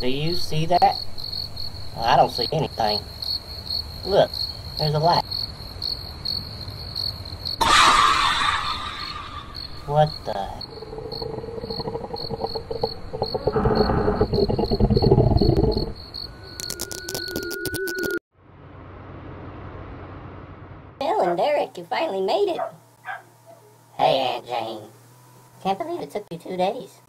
Do you see that? Well, I don't see anything. Look, there's a light. What the? And Derek, you finally made it. Hey, Aunt Jane. Can't believe it took you two days.